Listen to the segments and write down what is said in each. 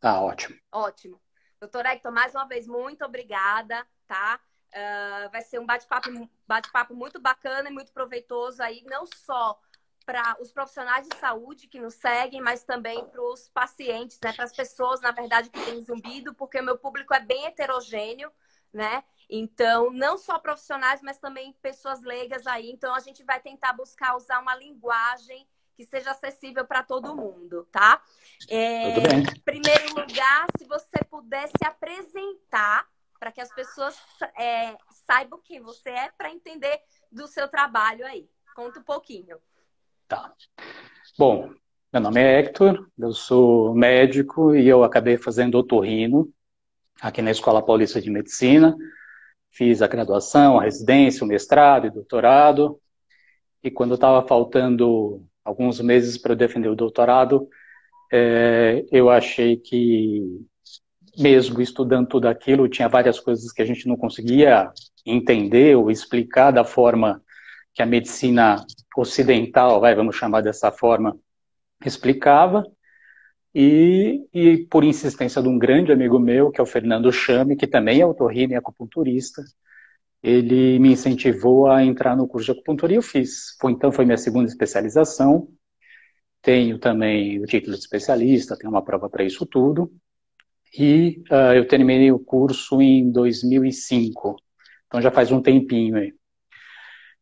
Tá ótimo. Ótimo. Doutor Hector, mais uma vez, muito obrigada, tá? Uh, vai ser um bate-papo bate muito bacana e muito proveitoso aí, não só para os profissionais de saúde que nos seguem, mas também para os pacientes, né? Para as pessoas, na verdade, que têm zumbido, porque o meu público é bem heterogêneo, né? Então, não só profissionais, mas também pessoas leigas aí. Então, a gente vai tentar buscar usar uma linguagem que seja acessível para todo mundo, tá? É, em primeiro lugar, se você pudesse apresentar para que as pessoas é, saibam quem você é para entender do seu trabalho aí. Conta um pouquinho. Tá. Bom, meu nome é Hector, eu sou médico e eu acabei fazendo otorrino aqui na Escola Paulista de Medicina. Fiz a graduação, a residência, o mestrado e doutorado. E quando estava faltando alguns meses para defender o doutorado, é, eu achei que, mesmo estudando tudo aquilo, tinha várias coisas que a gente não conseguia entender ou explicar da forma que a medicina ocidental, vai, vamos chamar dessa forma, explicava. E, e, por insistência de um grande amigo meu, que é o Fernando Chame, que também é otorrino e acupunturista, ele me incentivou a entrar no curso de acupuntura e eu fiz. Foi, então foi minha segunda especialização. Tenho também o título de especialista, tenho uma prova para isso tudo. E uh, eu terminei o curso em 2005, então já faz um tempinho aí.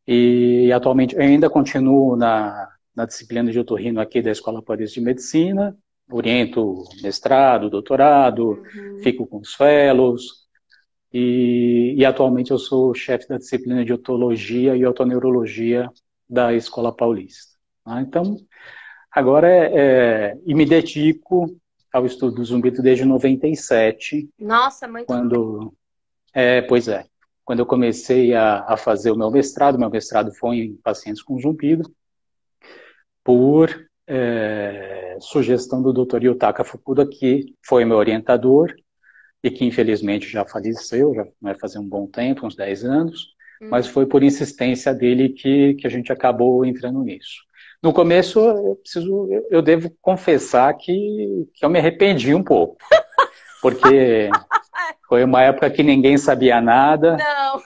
E atualmente eu ainda continuo na, na disciplina de otorrino aqui da Escola Paris de Medicina, oriento mestrado, doutorado, uhum. fico com os fellows, e, e atualmente eu sou chefe da disciplina de otologia e otoneurologia da Escola Paulista. Tá? Então, agora é, é, e me dedico ao estudo do zumbido desde 97. Nossa, muito quando. É, pois é. Quando eu comecei a, a fazer o meu mestrado, meu mestrado foi em pacientes com zumbido, por é, sugestão do Dr. Yutaka Fukuda, que foi meu orientador e que infelizmente já faleceu, já vai fazer um bom tempo, uns 10 anos, hum. mas foi por insistência dele que, que a gente acabou entrando nisso. No começo, eu preciso, eu devo confessar que, que eu me arrependi um pouco, porque foi uma época que ninguém sabia nada. Não.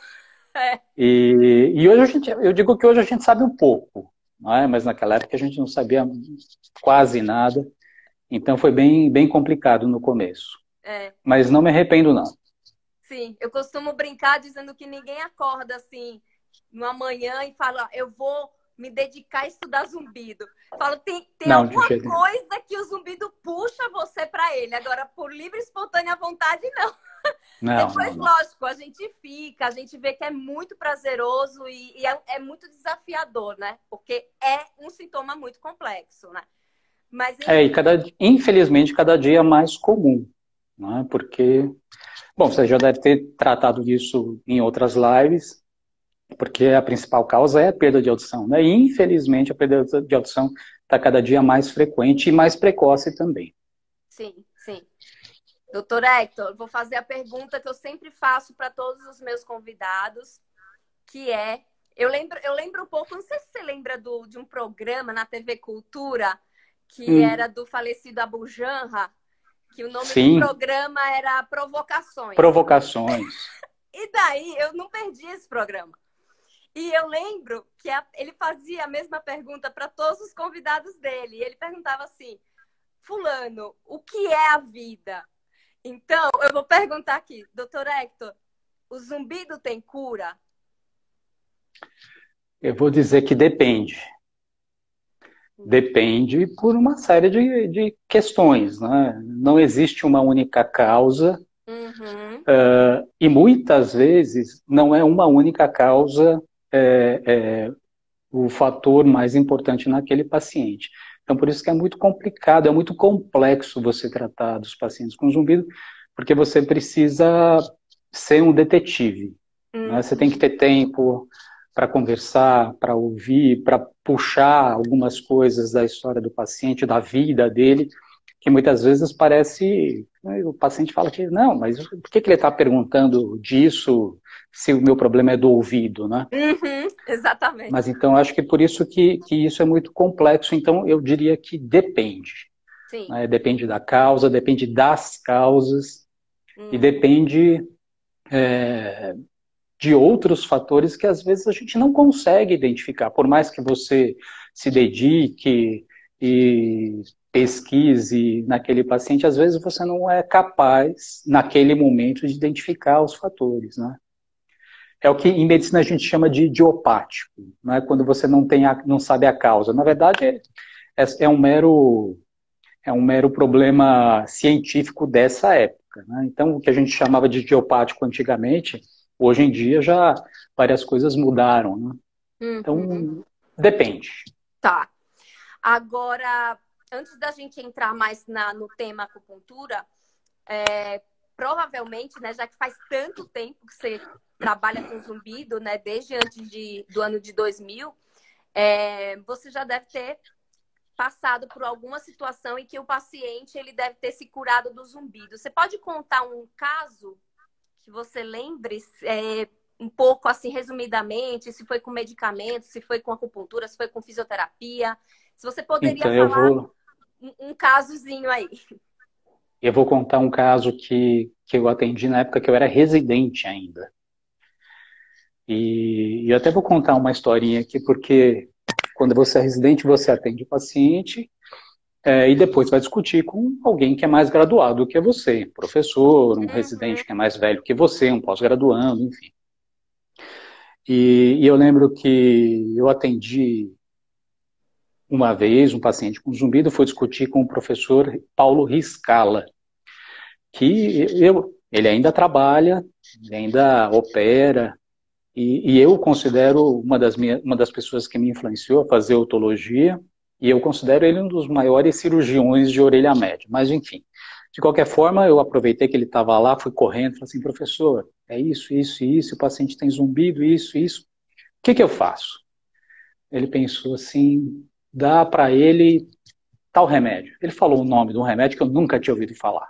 É. E, e hoje a gente, eu digo que hoje a gente sabe um pouco, não é? mas naquela época a gente não sabia quase nada, então foi bem, bem complicado no começo. É. Mas não me arrependo, não. Sim, eu costumo brincar dizendo que ninguém acorda assim, numa manhã e fala, eu vou me dedicar a estudar zumbido. Falo, tem, tem não, alguma coisa que o zumbido puxa você para ele. Agora, por livre e espontânea vontade, não. não Depois, não, lógico, a gente fica, a gente vê que é muito prazeroso e, e é, é, muito desafiador, né? Porque é um sintoma muito complexo, né? Mas, É, e cada, infelizmente, cada dia é mais comum né? porque, bom, você já deve ter tratado disso em outras lives, porque a principal causa é a perda de audição, né? E, infelizmente, a perda de audição está cada dia mais frequente e mais precoce também. Sim, sim. Doutor Hector, vou fazer a pergunta que eu sempre faço para todos os meus convidados, que é, eu lembro, eu lembro um pouco, não sei se você lembra do, de um programa na TV Cultura, que hum. era do falecido Abu Janra, que o nome Sim. do programa era Provocações. Provocações. e daí eu não perdi esse programa. E eu lembro que a, ele fazia a mesma pergunta para todos os convidados dele. E ele perguntava assim: Fulano, o que é a vida? Então, eu vou perguntar aqui, doutor Hector, o zumbido tem cura? Eu vou dizer que depende. Depende por uma série de, de questões. Né? Não existe uma única causa. Uhum. Uh, e muitas vezes não é uma única causa é, é, o fator mais importante naquele paciente. Então, por isso que é muito complicado, é muito complexo você tratar dos pacientes com zumbido, porque você precisa ser um detetive. Uhum. Né? Você tem que ter tempo, para conversar, para ouvir, para puxar algumas coisas da história do paciente, da vida dele, que muitas vezes parece. Né, o paciente fala que não, mas por que, que ele está perguntando disso se o meu problema é do ouvido, né? Uhum, exatamente. Mas então acho que por isso que, que isso é muito complexo. Então eu diria que depende. Né? Depende da causa, depende das causas hum. e depende é, de outros fatores que às vezes a gente não consegue identificar. Por mais que você se dedique e pesquise naquele paciente, às vezes você não é capaz, naquele momento, de identificar os fatores, né? É o que em medicina a gente chama de idiopático, né? quando você não, tem a, não sabe a causa. Na verdade, é, é, um mero é um mero problema científico dessa época. Né? Então, o que a gente chamava de idiopático antigamente, hoje em dia já várias coisas mudaram. Né? Uhum. Então, depende. Tá. Agora, antes da gente entrar mais na, no tema acupuntura, é, provavelmente, né, já que faz tanto tempo que você trabalha com zumbido, né, desde antes de, do ano de 2000, é, você já deve ter passado por alguma situação em que o paciente ele deve ter se curado do zumbido. Você pode contar um caso que você lembre é, um pouco assim resumidamente, se foi com medicamento, se foi com acupuntura, se foi com fisioterapia, se você poderia então, falar vou... um, um casozinho aí. Eu vou contar um caso que, que eu atendi na época que eu era residente ainda. E, e eu até vou contar uma historinha aqui, porque quando você é residente, você atende o paciente é, e depois vai discutir com alguém que é mais graduado que você, professor, um uhum. residente que é mais velho que você, um pós-graduando, enfim. E, e, eu lembro que eu atendi uma vez um paciente com zumbido, foi discutir com o professor Paulo Riscala, que eu, ele ainda trabalha, ainda opera, e, e, eu considero uma das, minha, uma das pessoas que me influenciou a fazer otologia, e eu considero ele um dos maiores cirurgiões de orelha média. Mas, enfim, de qualquer forma, eu aproveitei que ele estava lá, fui correndo, falei assim, professor, é isso, isso, isso, o paciente tem zumbido, isso, isso. O que, que eu faço? Ele pensou assim, dá para ele tal remédio. Ele falou o nome de um remédio que eu nunca tinha ouvido falar.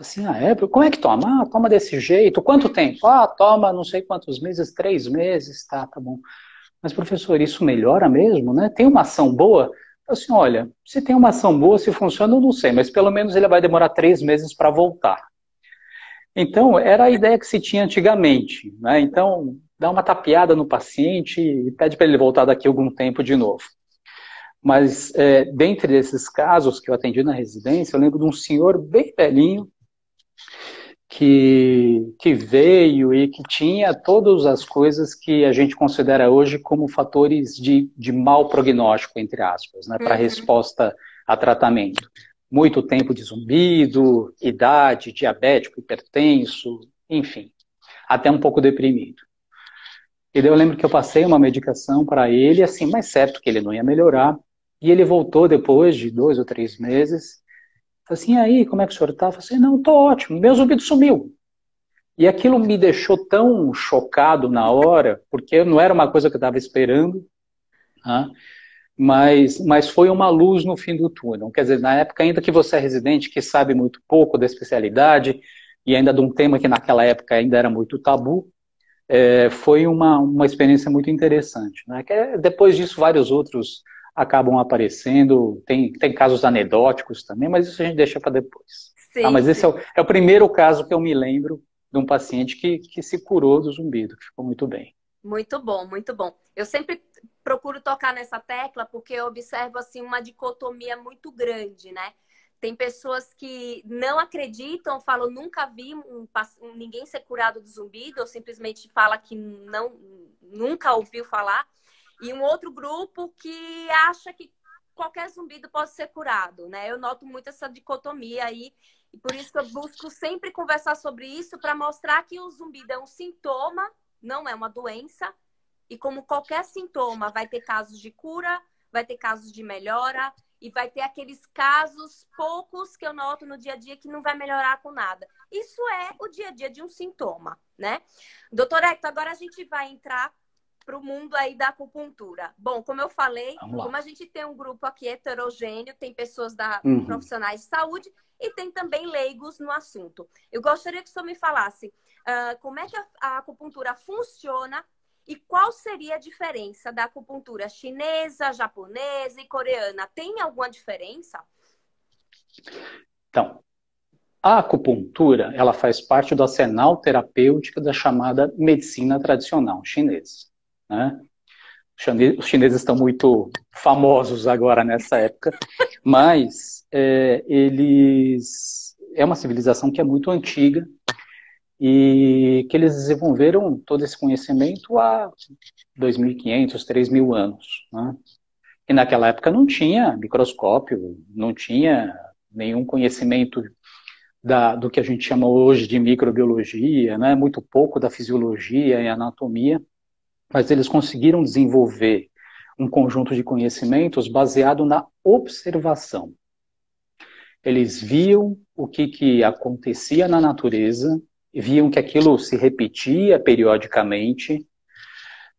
Assim, ah, é? Como é que toma? Ah, toma desse jeito. Quanto tempo? Ah, toma não sei quantos meses, três meses, tá, tá bom. Mas, professor, isso melhora mesmo, né? Tem uma ação boa? Assim, olha, se tem uma ação boa, se funciona, eu não sei, mas pelo menos ele vai demorar três meses para voltar. Então, era a ideia que se tinha antigamente, né? Então, dá uma tapeada no paciente e pede para ele voltar daqui algum tempo de novo. Mas, é, dentre esses casos que eu atendi na residência, eu lembro de um senhor bem velhinho, que, que veio e que tinha todas as coisas que a gente considera hoje como fatores de, de mau prognóstico, entre aspas, né, para uhum. resposta a tratamento. Muito tempo de zumbido, idade, diabético, hipertenso, enfim, até um pouco deprimido. E daí eu lembro que eu passei uma medicação para ele, assim, mas certo que ele não ia melhorar. E ele voltou depois de dois ou três meses Falei assim, e aí, como é que o senhor está? Falei assim, não, estou ótimo, meu zumbido sumiu. E aquilo me deixou tão chocado na hora, porque não era uma coisa que eu estava esperando, né? mas, mas foi uma luz no fim do túnel. Quer dizer, na época, ainda que você é residente, que sabe muito pouco da especialidade, e ainda de um tema que naquela época ainda era muito tabu, é, foi uma, uma experiência muito interessante. Né? Que, é, depois disso, vários outros acabam aparecendo. Tem, tem casos anedóticos também, mas isso a gente deixa para depois. Sim, tá? Mas esse é o, é o, primeiro caso que eu me lembro de um paciente que, que se curou do zumbido, que ficou muito bem. Muito bom, muito bom. Eu sempre procuro tocar nessa tecla porque eu observo assim uma dicotomia muito grande, né? Tem pessoas que não acreditam, falam nunca vi um, ninguém ser curado do zumbido, ou simplesmente fala que não nunca ouviu falar e um outro grupo que acha que qualquer zumbido pode ser curado, né? Eu noto muito essa dicotomia aí, e por isso que eu busco sempre conversar sobre isso para mostrar que o zumbido é um sintoma, não é uma doença, e como qualquer sintoma, vai ter casos de cura, vai ter casos de melhora, e vai ter aqueles casos poucos que eu noto no dia a dia que não vai melhorar com nada. Isso é o dia a dia de um sintoma, né? Doutor Hector, agora a gente vai entrar para o mundo aí da acupuntura? Bom, como eu falei, como a gente tem um grupo aqui heterogêneo, tem pessoas da uhum. profissionais de saúde e tem também leigos no assunto. Eu gostaria que o senhor me falasse uh, como é que a, a acupuntura funciona E qual seria a diferença da acupuntura chinesa, japonesa e coreana? Tem alguma diferença? Então, a acupuntura, ela faz parte do arsenal terapêutico da chamada medicina tradicional chinesa. Né? Os chineses estão muito famosos agora nessa época, mas é, eles é uma civilização que é muito antiga e que eles desenvolveram todo esse conhecimento há 2.500, 3.000 anos. Né? E naquela época não tinha microscópio, não tinha nenhum conhecimento da, do que a gente chama hoje de microbiologia, né? muito pouco da fisiologia e anatomia, mas eles conseguiram desenvolver um conjunto de conhecimentos baseado na observação. Eles viam o que, que acontecia na natureza, viam que aquilo se repetia periodicamente,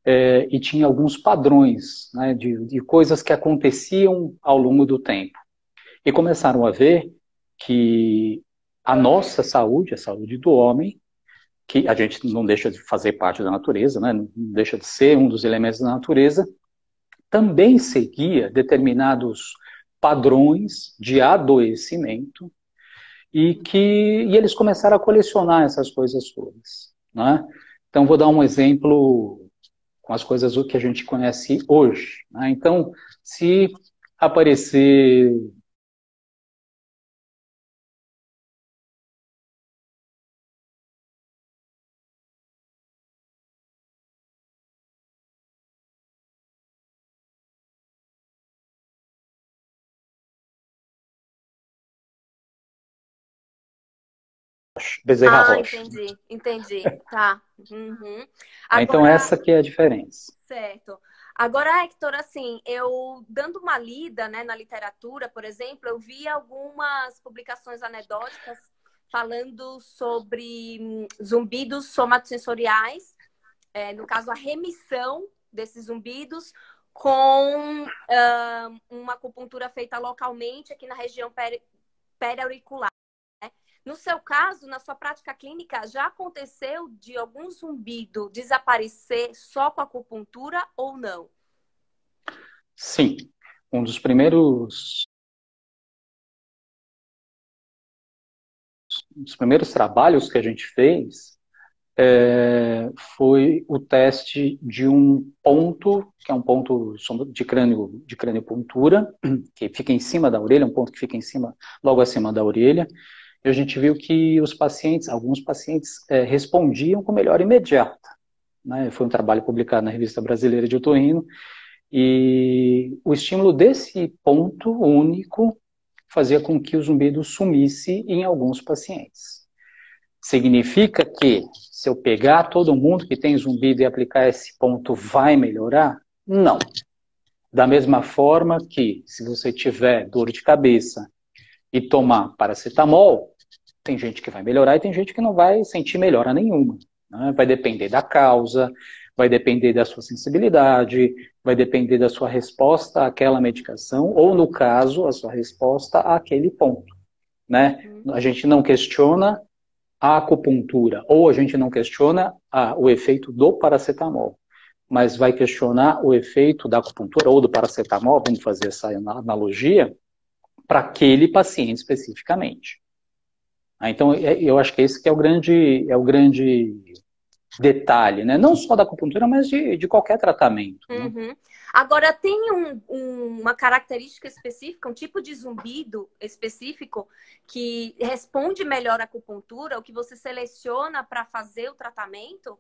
é, e tinha alguns padrões né, de, de coisas que aconteciam ao longo do tempo. E começaram a ver que a nossa saúde, a saúde do homem, que a gente não deixa de fazer parte da natureza, né? não deixa de ser um dos elementos da natureza, também seguia determinados padrões de adoecimento e que e eles começaram a colecionar essas coisas todas. Né? Então, vou dar um exemplo com as coisas que a gente conhece hoje. Né? Então, se aparecer Bezerra ah, Rocha. entendi, entendi. Tá. Uhum. Agora, então essa que é a diferença. Certo. Agora, Hector, assim, eu dando uma lida né, na literatura, por exemplo, eu vi algumas publicações anedóticas falando sobre hum, zumbidos somatosensoriais, é, no caso, a remissão desses zumbidos com uh, uma acupuntura feita localmente aqui na região periauricular. No seu caso, na sua prática clínica, já aconteceu de algum zumbido desaparecer só com acupuntura ou não? Sim. Um dos primeiros um dos primeiros trabalhos que a gente fez é, foi o teste de um ponto, que é um ponto de crânio, de crânio pontura, que fica em cima da orelha, um ponto que fica em cima, logo acima da orelha, e a gente viu que os pacientes, alguns pacientes, é, respondiam com melhora imediata. Né? Foi um trabalho publicado na Revista Brasileira de Otorrino, e o estímulo desse ponto único fazia com que o zumbido sumisse em alguns pacientes. Significa que, se eu pegar todo mundo que tem zumbido e aplicar esse ponto, vai melhorar? Não. Da mesma forma que, se você tiver dor de cabeça e tomar paracetamol, tem gente que vai melhorar e tem gente que não vai sentir melhora nenhuma. Né? Vai depender da causa, vai depender da sua sensibilidade, vai depender da sua resposta àquela medicação, ou, no caso, a sua resposta àquele ponto. Né? Uhum. A gente não questiona a acupuntura, ou a gente não questiona a, o efeito do paracetamol, mas vai questionar o efeito da acupuntura ou do paracetamol, vamos fazer essa analogia, para aquele paciente especificamente. Ah, então, é, eu acho que esse que é o grande, é o grande detalhe, né? Não só da acupuntura, mas de, de qualquer tratamento. Né? Uhum. Né? Agora, tem um, um, uma característica específica, um tipo de zumbido específico que responde melhor à acupuntura, o que você seleciona para fazer o tratamento?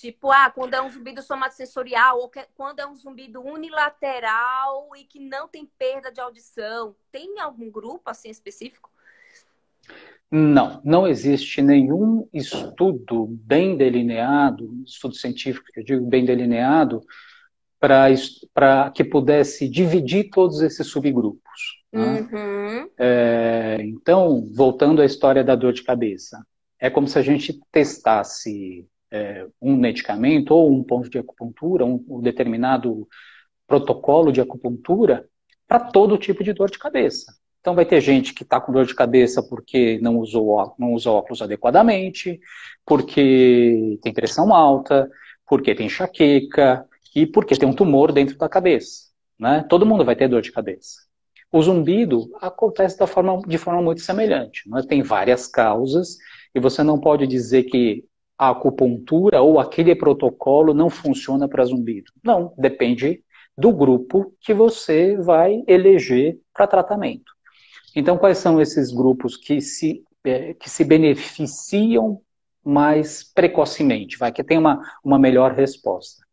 Tipo, ah, quando é um zumbido somatosensorial ou que, quando é um zumbido unilateral e que não tem perda de audição. Tem algum grupo assim específico? Não, não existe nenhum estudo bem delineado, estudo científico que eu digo bem delineado, para que pudesse dividir todos esses subgrupos. Né? Uhum. É, então, voltando à história da dor de cabeça, é como se a gente testasse é, um medicamento ou um ponto de acupuntura, um, um determinado protocolo de acupuntura para todo tipo de dor de cabeça. Então vai ter gente que está com dor de cabeça porque não usou não usou óculos adequadamente, porque tem pressão alta, porque tem enxaqueca e porque tem um tumor dentro da cabeça. Né? Todo mundo vai ter dor de cabeça. O zumbido acontece da forma, de forma muito semelhante. Né? Tem várias causas e você não pode dizer que a acupuntura ou aquele protocolo não funciona para zumbido. Não, depende do grupo que você vai eleger para tratamento. Então, quais são esses grupos que se, é, que se beneficiam mais precocemente, vai, que tem uma, uma melhor resposta?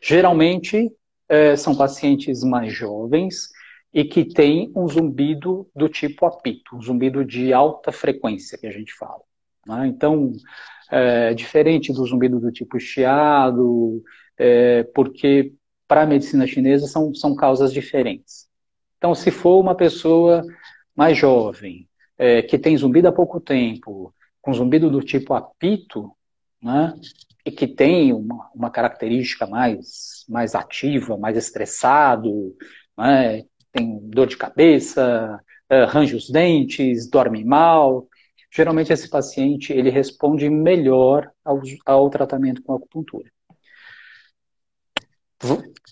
Geralmente, é, são pacientes mais jovens e que têm um zumbido do tipo apito, um zumbido de alta frequência, que a gente fala. Né? Então, é, diferente do zumbido do tipo chiado, é, porque para a medicina chinesa são, são causas diferentes. Então, se for uma pessoa mais jovem, é, que tem zumbido há pouco tempo, com zumbido do tipo apito, né, e que tem uma, uma característica mais, mais ativa, mais estressado, né, tem dor de cabeça, uh, range os dentes, dorme mal, geralmente esse paciente ele responde melhor ao, ao tratamento com acupuntura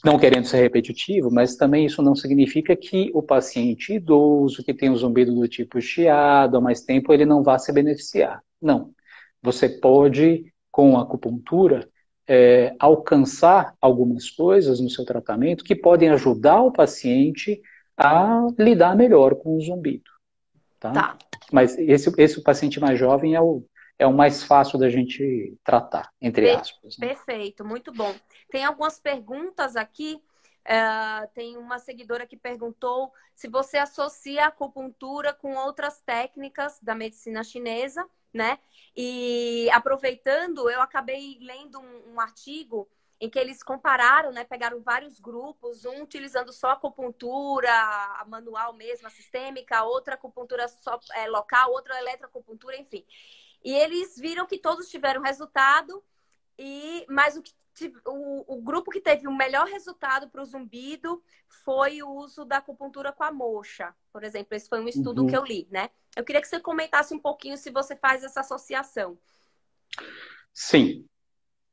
não querendo ser repetitivo, mas também isso não significa que o paciente idoso, que tem um zumbido do tipo chiado há mais tempo, ele não vá se beneficiar. Não. Você pode, com a acupuntura, é, alcançar algumas coisas no seu tratamento que podem ajudar o paciente a lidar melhor com o zumbido. Tá? tá. Mas esse, esse paciente mais jovem é o, é o mais fácil da gente tratar, entre aspas. Né? Perfeito, muito bom. Tem algumas perguntas aqui. Uh, tem uma seguidora que perguntou se você associa a acupuntura com outras técnicas da medicina chinesa, né? E aproveitando, eu acabei lendo um, um artigo em que eles compararam, né? Pegaram vários grupos, um utilizando só acupuntura, a manual mesmo, a sistêmica, outra acupuntura só é, local, outra eletroacupuntura, enfim. E eles viram que todos tiveram resultado, e mas o, o, o grupo que teve o melhor resultado para o zumbido foi o uso da acupuntura com a moxa. Por exemplo, esse foi um estudo uhum. que eu li, né? Eu queria que você comentasse um pouquinho se você faz essa associação. Sim,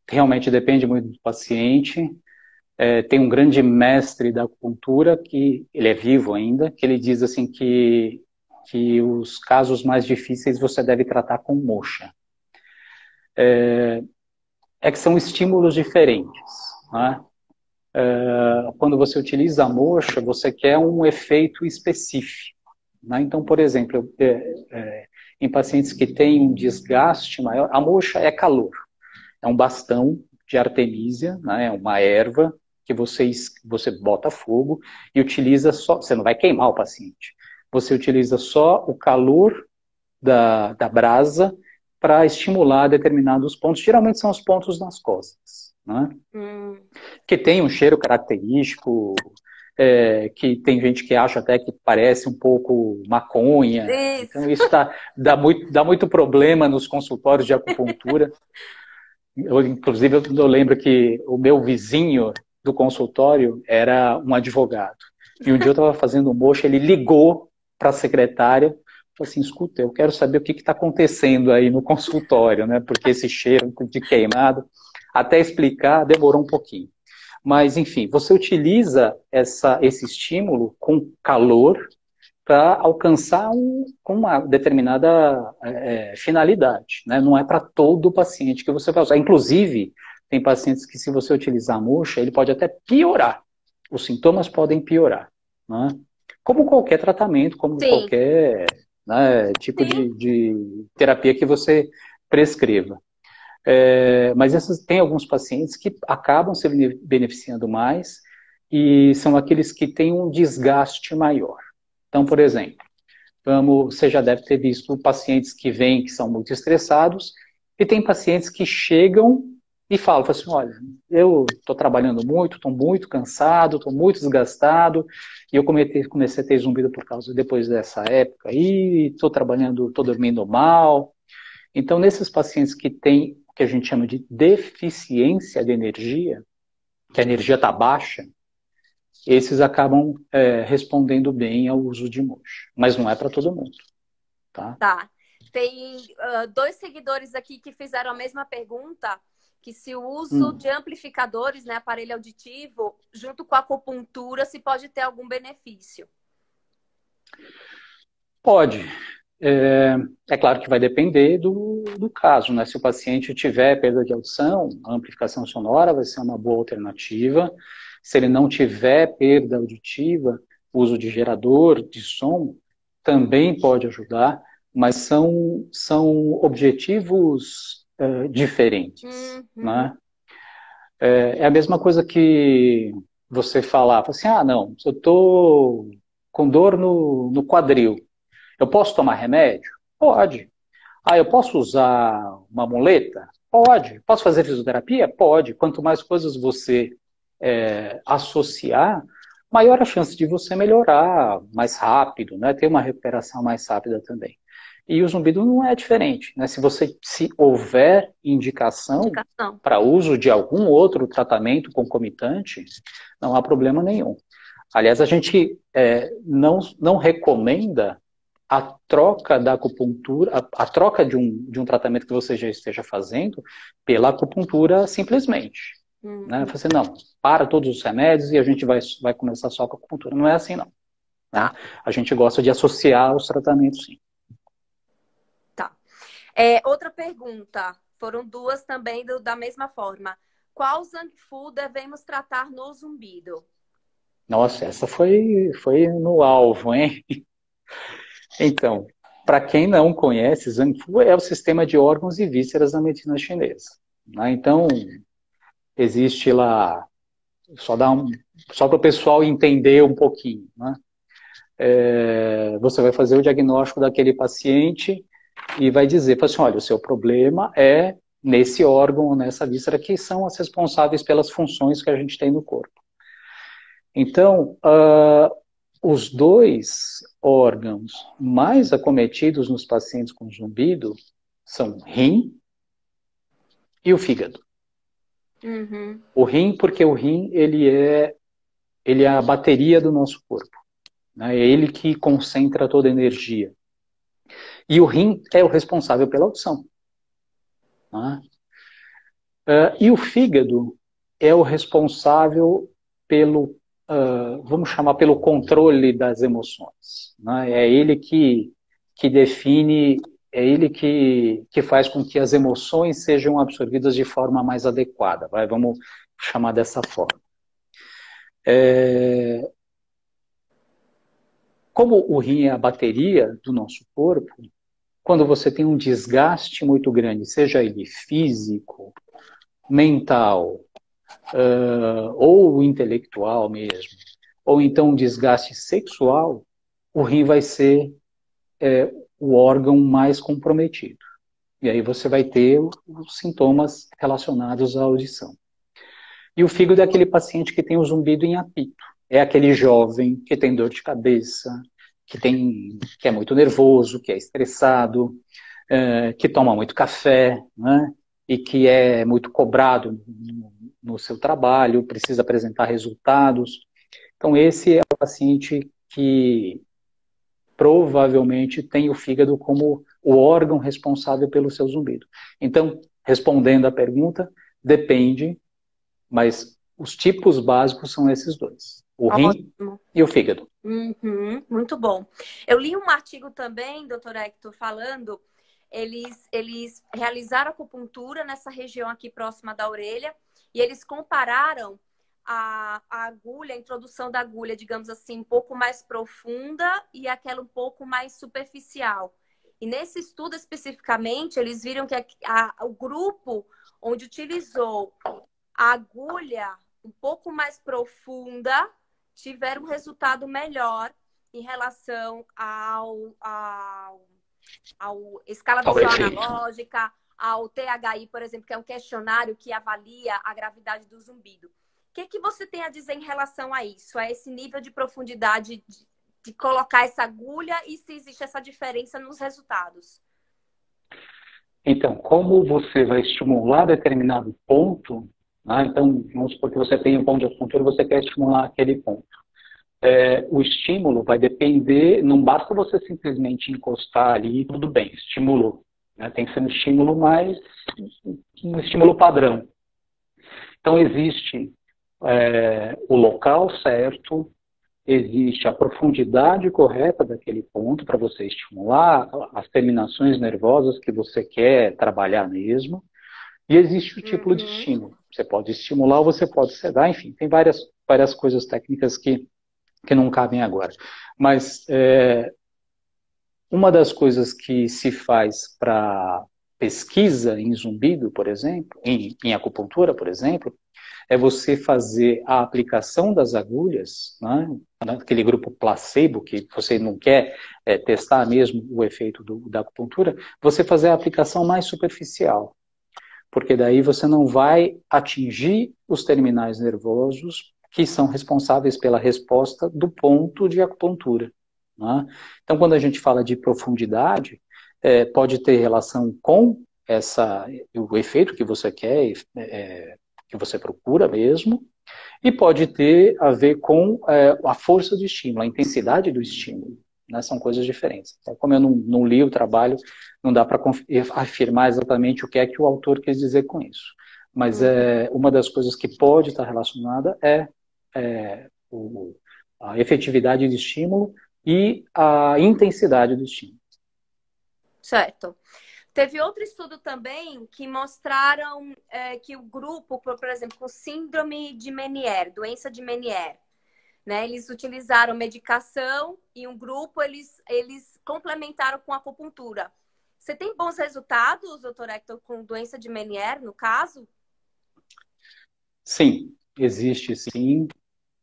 realmente depende muito do paciente. É, tem um grande mestre da acupuntura que ele é vivo ainda, que ele diz assim que que os casos mais difíceis você deve tratar com moxa. É, é que são estímulos diferentes. Né? É, quando você utiliza a moxa, você quer um efeito específico. Né? Então, por exemplo, é, é, em pacientes que têm um desgaste maior, a moxa é calor. É um bastão de artemisia, né? é uma erva que você, você bota fogo e utiliza só. Você não vai queimar o paciente você utiliza só o calor da, da brasa para estimular determinados pontos. Geralmente são os pontos nas costas, né? Hum. Que tem um cheiro característico, é, que tem gente que acha até que parece um pouco maconha. Isso. Então isso tá, dá, muito, dá muito problema nos consultórios de acupuntura. Eu, inclusive, eu, lembro que o meu vizinho do consultório era um advogado. E um dia eu estava fazendo um mocho, ele ligou para a secretária, falou assim, escuta, eu quero saber o que está acontecendo aí no consultório, né? Porque esse cheiro de queimado, até explicar, demorou um pouquinho. Mas, enfim, você utiliza essa, esse estímulo com calor para alcançar um, uma determinada é, finalidade. Né? Não é para todo paciente que você vai usar. Inclusive, tem pacientes que, se você utilizar a moxa, ele pode até piorar. Os sintomas podem piorar. Né? como qualquer tratamento, como Sim. qualquer né, tipo de, de, terapia que você prescreva. É, mas essas, tem alguns pacientes que acabam se beneficiando mais e são aqueles que têm um desgaste maior. Então, por exemplo, vamos, você já deve ter visto pacientes que vêm que são muito estressados e tem pacientes que chegam e falam, falam assim, olha, eu estou trabalhando muito, estou muito cansado, estou muito desgastado, e eu comecei, comecei a ter zumbido por causa, depois dessa época aí, estou trabalhando, estou dormindo mal. Então, nesses pacientes que têm o que a gente chama de deficiência de energia, que a energia está baixa, esses acabam é, respondendo bem ao uso de mocho. Mas não é para todo mundo. Tá. tá. Tem uh, dois seguidores aqui que fizeram a mesma pergunta que se o uso hum. de amplificadores, né, aparelho auditivo, junto com a acupuntura, se pode ter algum benefício. Pode. É, é, claro que vai depender do, do caso, né? Se o paciente tiver perda de audição, a amplificação sonora vai ser uma boa alternativa. Se ele não tiver perda auditiva, uso de gerador de som também pode ajudar, mas são, são objetivos uh, diferentes, uhum. né? É, é, a mesma coisa que você falar, assim, ah, não, eu estou com dor no, no quadril, eu posso tomar remédio? Pode. Ah, eu posso usar uma muleta? Pode. Posso fazer fisioterapia? Pode. Quanto mais coisas você é, associar, maior a chance de você melhorar mais rápido, né? ter uma recuperação mais rápida também. E o zumbido não é diferente. Né? Se você se houver indicação, indicação. para uso de algum outro tratamento concomitante, não há problema nenhum. Aliás, a gente é, não, não recomenda a troca da acupuntura, a, a, troca de um, de um tratamento que você já esteja fazendo pela acupuntura simplesmente. Uhum. Né? Assim, não, para todos os remédios e a gente vai, vai começar só com a acupuntura. Não é assim, não. Tá? A gente gosta de associar os tratamentos, sim. Tá. É, outra pergunta. Foram duas também do, da mesma forma. Qual Zangfu devemos tratar no zumbido? Nossa, essa foi, foi no alvo, hein? Então, para quem não conhece, Zangfu é o sistema de órgãos e vísceras da medicina chinesa. Né? Então, existe lá, só, um, só para o pessoal entender um pouquinho, né? É, você vai fazer o diagnóstico daquele paciente e vai dizer, assim, olha, o seu problema é nesse órgão, nessa víscera, que são as responsáveis pelas funções que a gente tem no corpo. Então, uh, os dois órgãos mais acometidos nos pacientes com zumbido são rim e o fígado. Uhum. O rim, porque o rim ele é, ele é a bateria do nosso corpo. Né? É ele que concentra toda a energia. E o rim é o responsável pela audição. Né? Uh, e o fígado é o responsável pelo uh, vamos chamar pelo controle das emoções. Né? É ele que, que define, é ele que, que faz com que as emoções sejam absorvidas de forma mais adequada. Vai, vamos chamar dessa forma. É... Como o rim é a bateria do nosso corpo, quando você tem um desgaste muito grande, seja ele físico, mental, uh, ou intelectual mesmo, ou então um desgaste sexual, o rim vai ser é, o órgão mais comprometido. E aí você vai ter os sintomas relacionados à audição. E o fígado é aquele paciente que tem o zumbido em apito. É aquele jovem que tem dor de cabeça, que, tem, que é muito nervoso, que é estressado, é, que toma muito café, né? e que é muito cobrado no seu trabalho, precisa apresentar resultados. Então, esse é o paciente que provavelmente tem o fígado como o órgão responsável pelo seu zumbido. Então, respondendo à pergunta, depende, mas os tipos básicos são esses dois: o Ótimo. rim e o fígado. Uhum, muito bom. Eu li um artigo também, doutor Hector, falando. Eles, eles realizaram acupuntura nessa região aqui próxima da orelha e eles compararam a, a, agulha, a introdução da agulha, digamos assim, um pouco mais profunda e aquela um pouco mais superficial. E nesse estudo especificamente, eles viram que a, a, o grupo onde utilizou a agulha um pouco mais profunda tiveram um resultado melhor em relação ao, ao, ao escala visual analógica, ao THI, por exemplo, que é um questionário que avalia a gravidade do zumbido. Que, que você tem a dizer em relação a isso, a esse nível de profundidade de, de colocar essa agulha e se existe essa diferença nos resultados? Então, como você vai estimular determinado ponto, né? então, vamos supor que você tem um ponto de acupuntura e você quer estimular aquele ponto. É, o estímulo vai depender, não basta você simplesmente encostar ali e tudo bem, estimulou. Né? Tem que ser um estímulo mais, um estímulo padrão. Então, existe é, o local certo, existe a profundidade correta daquele ponto para você estimular as terminações nervosas que você quer trabalhar mesmo, e existe o tipo uhum. de estímulo. Você pode estimular ou você pode sedar, enfim, tem várias, várias coisas técnicas que, que não cabem agora. Mas é, uma das coisas que se faz para pesquisa em zumbido, por exemplo, em, em acupuntura, por exemplo, é você fazer a aplicação das agulhas, né, naquele grupo placebo, que você não quer é, testar mesmo o efeito do, da acupuntura, você fazer a aplicação mais superficial. Porque daí você não vai atingir os terminais nervosos que são responsáveis pela resposta do ponto de acupuntura. Né? Então, quando a gente fala de profundidade, é, pode ter relação com essa, o efeito que você quer, é, que você procura mesmo, e pode ter a ver com é, a força do estímulo, a intensidade do estímulo. Né? São coisas diferentes. Então, como eu não, não, li o trabalho, não dá para afirmar exatamente o que é que o autor quis dizer com isso. Mas é, uma das coisas que pode estar relacionada é, é o, a efetividade do estímulo e a intensidade do estímulo. Certo. Teve outro estudo também que mostraram é, que o grupo, por, por, exemplo, com síndrome de Menier, doença de Menier, né, eles utilizaram medicação e um grupo eles, eles complementaram com acupuntura. Você tem bons resultados, doutor Hector, com doença de Menier, no caso? Sim, existe sim.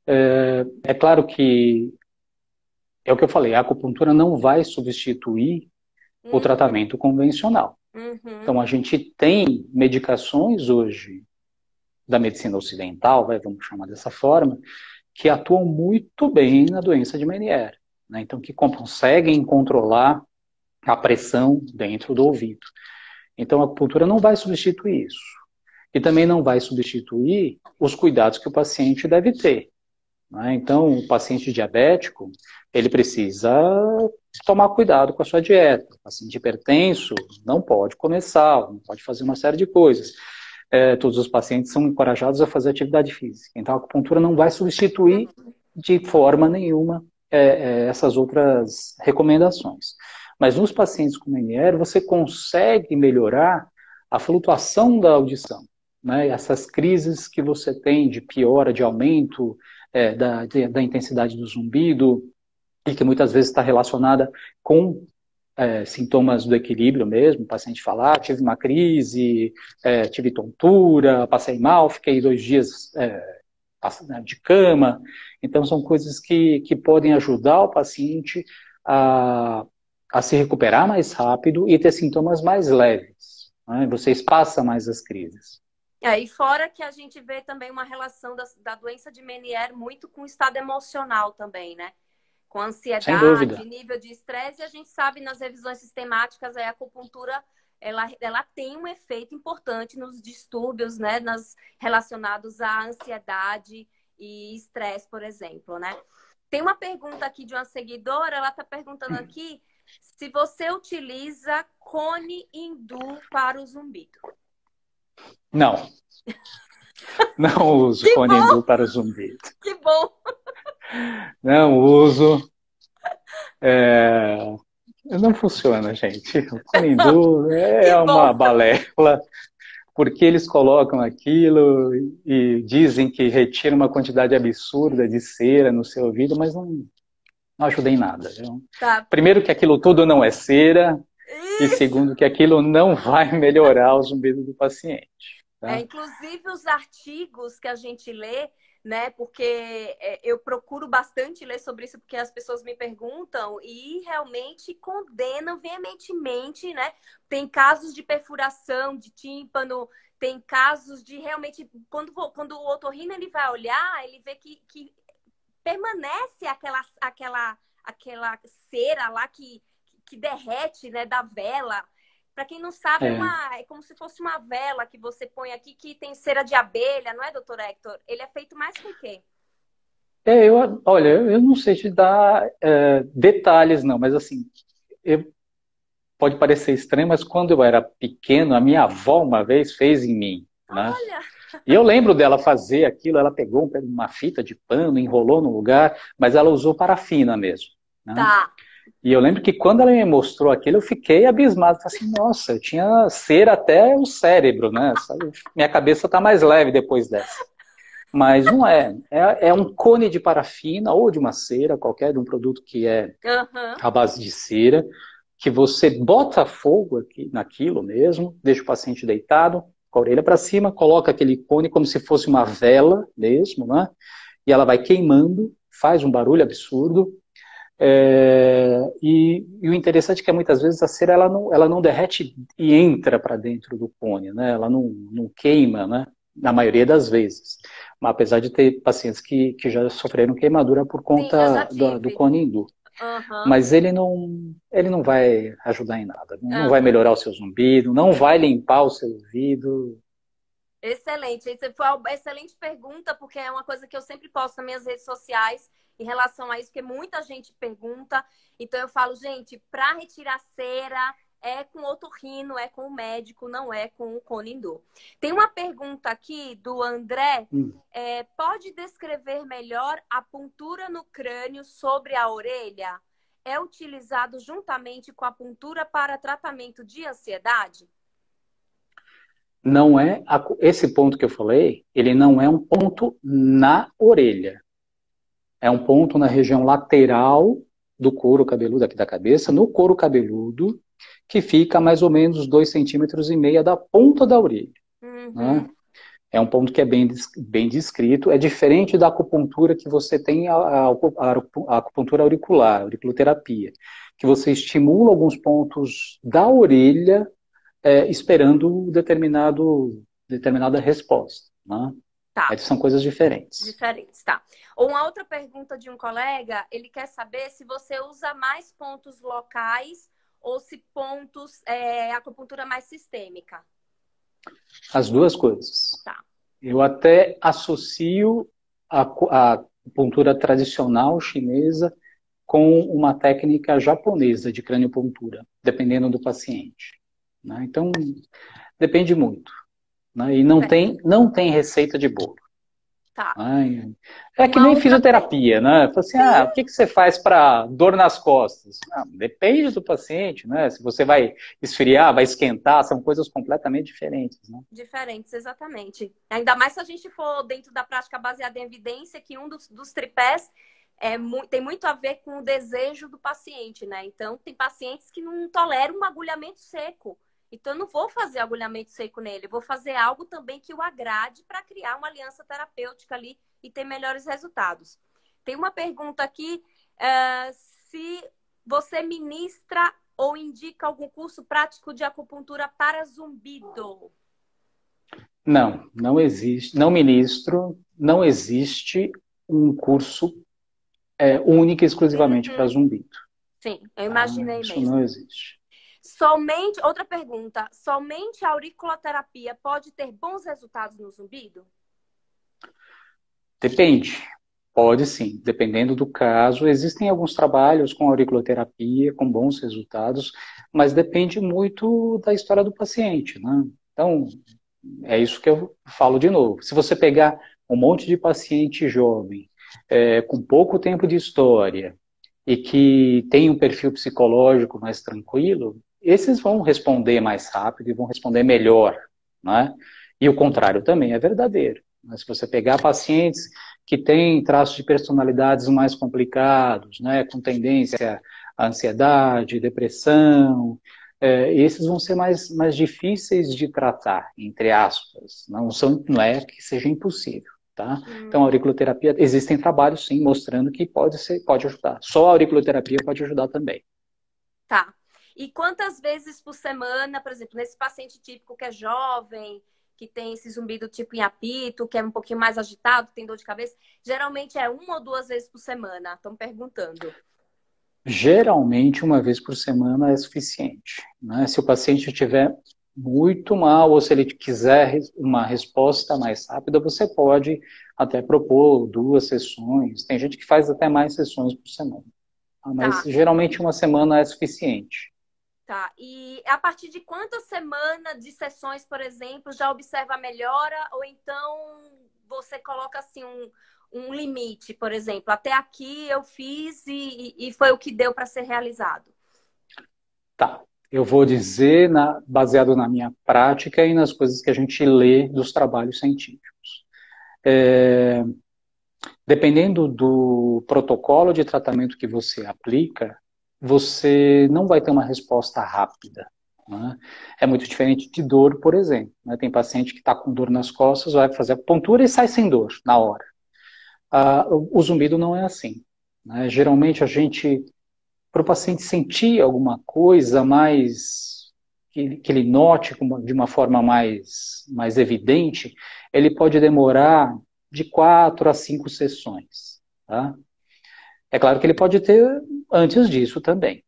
É, é claro que é o que eu falei, a acupuntura não vai substituir uhum. o tratamento convencional. Uhum. Então, a gente tem medicações hoje da medicina ocidental, vai, vamos chamar dessa forma, que atuam muito bem na doença de Meniere. Né? Então, que conseguem controlar a pressão dentro do ouvido. Então, a acupuntura não vai substituir isso. E também não vai substituir os cuidados que o paciente deve ter. Né? Então, o paciente diabético, ele precisa tomar cuidado com a sua dieta. O paciente hipertenso não pode comer sal, não pode fazer uma série de coisas. É, todos os pacientes são encorajados a fazer atividade física. Então, a acupuntura não vai substituir de forma nenhuma é, é, essas outras recomendações. Mas nos pacientes com MNR, você consegue melhorar a flutuação da audição. Né? Essas crises que você tem de piora, de aumento é, da, da intensidade do zumbido, e que muitas vezes está relacionada com é, sintomas do equilíbrio mesmo, o paciente falar, ah, tive uma crise, é, tive tontura, passei mal, fiquei dois dias é, né, de cama. Então, são coisas que, que podem ajudar o paciente a, a se recuperar mais rápido e ter sintomas mais leves. Né? Você espaça mais as crises. É, e fora que a gente vê também uma relação da, da doença de Menier muito com o estado emocional também, né? Com ansiedade, nível de estresse, e a gente sabe nas revisões sistemáticas a acupuntura ela, ela tem um efeito importante nos distúrbios, né? Nas, relacionados à ansiedade e estresse, por exemplo, né? Tem uma pergunta aqui de uma seguidora, ela está perguntando aqui se você utiliza cone hindu para o zumbido. Não. Não uso que fone bom. para zumbido. Que bom! Não uso. É... Não funciona, gente. O fone é uma balela, porque eles colocam aquilo e dizem que retira uma quantidade absurda de cera no seu ouvido, mas não, não ajuda em nada. Tá. Primeiro que aquilo tudo não é cera, e segundo que aquilo não vai melhorar o zumbido do paciente. Tá? É, inclusive os artigos que a gente lê, né? Porque é, eu procuro bastante ler sobre isso porque as pessoas me perguntam e realmente condenam veementemente, né? Tem casos de perfuração de tímpano, tem casos de realmente quando quando o otorrino ele vai olhar, ele vê que, que permanece aquela aquela aquela cera lá que que derrete, né, da vela. Para quem não sabe, é. é. Uma, é como se fosse uma vela que você põe aqui que tem cera de abelha, não é, doutor Hector? Ele é feito mais com o quê? É, eu, olha, eu não sei te dar é, detalhes, não, mas assim, eu, pode parecer estranho, mas quando eu era pequeno, a minha avó uma vez fez em mim. Né? Olha! E eu lembro dela fazer aquilo, ela pegou uma fita de pano, enrolou no lugar, mas ela usou parafina mesmo. Né? Tá. E eu lembro que quando ela me mostrou aquilo, eu fiquei abismado. Falei assim, nossa, eu tinha cera até o cérebro, né? Minha cabeça está mais leve depois dessa. Mas não é. é. é. um cone de parafina ou de uma cera, qualquer de um produto que é uhum. à base de cera, que você bota fogo aqui naquilo mesmo, deixa o paciente deitado, com a orelha para cima, coloca aquele cone como se fosse uma vela mesmo, né? E ela vai queimando, faz um barulho absurdo. É, e, e, o interessante é que muitas vezes a cera ela não, ela não derrete e entra para dentro do cone, né? Ela não, não queima, né? Na maioria das vezes. Mas apesar de ter pacientes que, que já sofreram queimadura por conta Sim, do, do cone hindu. Uhum. Mas ele não, ele não vai ajudar em nada. Não uhum. vai melhorar o seu zumbido, não vai limpar o seu ouvido. Excelente. Essa foi uma excelente pergunta, porque é uma coisa que eu sempre posto nas minhas redes sociais em relação a isso, porque muita gente pergunta. Então eu falo, gente, para retirar cera é com otorrino, é com o médico, não é com o conindor. Tem uma pergunta aqui do André. Hum. É, pode descrever melhor a puntura no crânio sobre a orelha? É utilizado juntamente com a puntura para tratamento de ansiedade? Não é. Esse ponto que eu falei, ele não é um ponto na orelha. É um ponto na região lateral do couro cabeludo aqui da cabeça, no couro cabeludo, que fica mais ou menos dois centímetros e meio da ponta da orelha. Uhum. Né? É um ponto que é bem, bem descrito. É diferente da acupuntura que você tem, a, a, a acupuntura auricular, a auriculoterapia, que você estimula alguns pontos da orelha é, esperando determinado, determinada resposta. Né? Tá. Aí são coisas diferentes. Diferentes, tá. Uma outra pergunta de um colega, ele quer saber se você usa mais pontos locais ou se pontos é, acupuntura mais sistêmica? As duas coisas. Tá. Eu até associo a, a acupuntura tradicional chinesa com uma técnica japonesa de craniopuntura, dependendo do paciente. Né? Então, depende muito. Né? E não, tem, não tem receita de bolo. Tá. Ai, é que nem fisioterapia, né? Fala assim, ah, o que, que você faz para dor nas costas? Ah, depende do paciente, né? Se você vai esfriar, vai esquentar, são coisas completamente diferentes, né? Diferentes, exatamente. Ainda mais se a gente for dentro da prática baseada em evidência, que um dos, dos tripés é, tem muito a ver com o desejo do paciente, né? Então, tem pacientes que não toleram um agulhamento seco. Então, eu não vou fazer agulhamento seco nele, vou fazer algo também que o agrade para criar uma aliança terapêutica ali e ter melhores resultados. Tem uma pergunta aqui: uh, se você ministra ou indica algum curso prático de acupuntura para zumbido? Não, não existe. Não ministro, não existe um curso é, único e exclusivamente uhum. para zumbido. Sim, eu imaginei ah, isso mesmo. Isso não existe. Somente, outra pergunta, somente a auriculoterapia pode ter bons resultados no zumbido? Depende. Pode sim, dependendo do caso. Existem alguns trabalhos com auriculoterapia com bons resultados, mas depende muito da história do paciente, né? Então, é isso que eu falo de novo. Se você pegar um monte de paciente jovem, é, com pouco tempo de história, e que tem um perfil psicológico mais tranquilo, esses vão responder mais rápido e vão responder melhor, né? E o contrário também é verdadeiro. Mas se você pegar pacientes que têm traços de personalidades mais complicados, né, com tendência à ansiedade, depressão, é, esses vão ser mais, mais difíceis de tratar, entre aspas. Não, são, não é que seja impossível. Tá? Hum. Então, a auriculoterapia, existem trabalhos, sim, mostrando que pode, ser, pode ajudar. Só a auriculoterapia pode ajudar também. Tá. E quantas vezes por semana, por exemplo, nesse paciente típico que é jovem, que tem esse zumbido tipo em apito, que é um pouquinho mais agitado, tem dor de cabeça, geralmente é uma ou duas vezes por semana? Estão perguntando. Geralmente, uma vez por semana é suficiente. Né? Se o paciente tiver muito mal, ou se ele quiser uma resposta mais rápida, você pode até propor duas sessões. Tem gente que faz até mais sessões por semana. Mas tá. geralmente uma semana é suficiente. Tá. E a partir de quantas semanas de sessões, por exemplo, já observa a melhora? Ou então você coloca assim um, um limite, por exemplo, até aqui eu fiz e, e foi o que deu para ser realizado? Tá. Eu vou dizer, na, baseado na minha prática e nas coisas que a gente lê dos trabalhos científicos. É, dependendo do protocolo de tratamento que você aplica, você não vai ter uma resposta rápida. Né? É muito diferente de dor, por exemplo. Né? Tem paciente que está com dor nas costas, vai fazer a pontura e sai sem dor na hora. Ah, o zumbido não é assim. Né? Geralmente a gente, para o paciente sentir alguma coisa mais que, que ele note de uma forma mais, mais evidente, ele pode demorar de quatro a cinco sessões. Tá? É claro que ele pode ter antes disso também.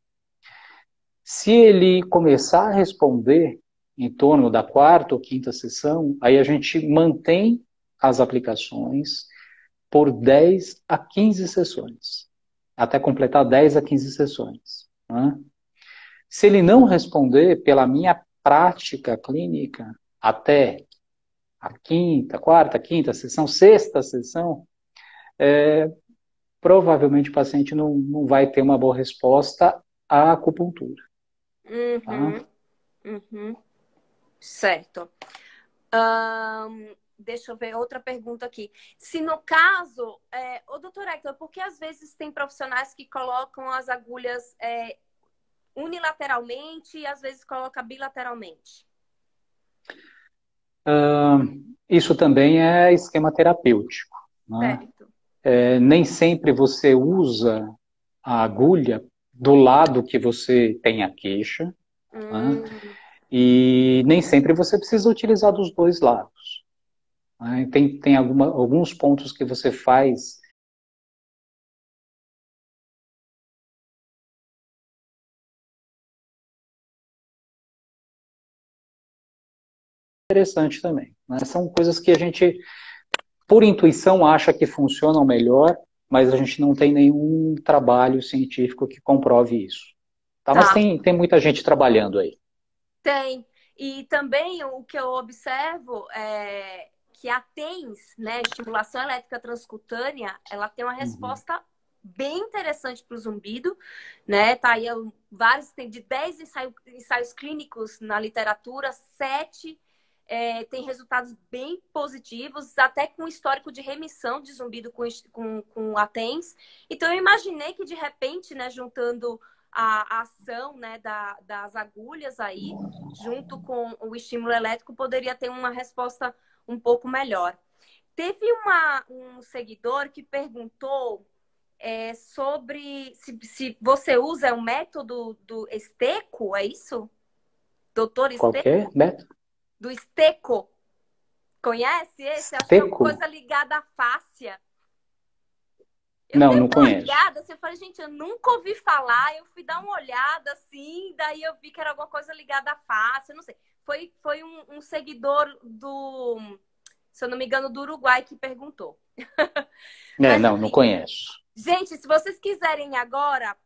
Se ele começar a responder em torno da quarta ou quinta sessão, aí a gente mantém as aplicações por 10 a 15 sessões, até completar 10 a 15 sessões. Né? Se ele não responder, pela minha prática clínica, até a quinta, quarta, quinta sessão, sexta sessão, é, provavelmente o paciente não, não vai ter uma boa resposta à acupuntura. Uhum, tá? uhum. Certo. Um, deixa eu ver outra pergunta aqui. Se no caso, é, o doutor Hector, porque às vezes tem profissionais que colocam as agulhas é, unilateralmente e às vezes coloca bilateralmente? Uh, isso também é esquema terapêutico. Né? É, nem sempre você usa a agulha do lado que você tem a queixa, né? hum. né? e nem sempre você precisa utilizar dos dois lados. Né? Tem, tem alguma, alguns pontos que você faz interessante também. Né? São coisas que a gente por intuição, acha que funcionam melhor, mas a gente não tem nenhum trabalho científico que comprove isso. Tá? tá. Mas tem, tem muita gente trabalhando aí. Tem. E também o que eu observo é que a TENS, né, estimulação elétrica transcutânea, ela tem uma uhum. resposta uhum. bem interessante para o zumbido, né? Tá aí vários, tem de 10 ensaios, ensaios clínicos na literatura, 7 é, tem resultados bem positivos, até com histórico de remissão de zumbido com, com, com ATENS. Então, eu imaginei que, de repente, né, juntando a, a ação né, da, das agulhas aí, junto com o estímulo elétrico, poderia ter uma resposta um pouco melhor. Teve uma, um seguidor que perguntou é, sobre se, se você usa o método do esteco, é isso? Doutor Esteco? Qualquer método? Do esteco. Conhece esse? Acho que é uma coisa ligada à fáscia. Eu não, não conheço. Olhada, assim, eu falei, gente, eu nunca ouvi falar. Eu fui dar uma olhada assim, daí eu vi que era alguma coisa ligada à face, não sei. Foi, foi um, um seguidor do, se eu não me engano, do Uruguai que perguntou. É, Mas, não, não conheço. Gente, se vocês quiserem agora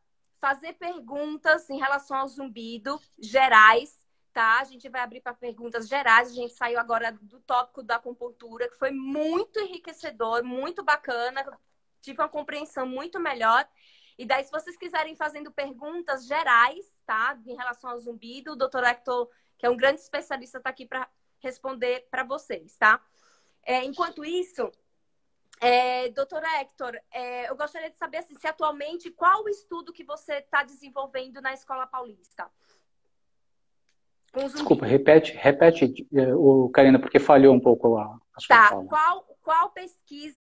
fazer perguntas em relação ao zumbido gerais, tá? A gente vai abrir para perguntas gerais. A gente saiu agora do tópico da acupuntura, que foi muito enriquecedor, muito bacana. Tive uma compreensão muito melhor. E daí, se vocês quiserem fazendo perguntas gerais, tá? Em relação ao zumbido, o doutor Hector, que é um grande especialista, está aqui para responder para vocês, tá? É, enquanto isso, é, doutor Hector, é, eu gostaria de saber assim, se atualmente qual o estudo que você está desenvolvendo na Escola Paulista? Desculpa, repete, repete, é, o Karina, porque falhou um pouco a, a sua Tá, fala. qual, qual pesquisa,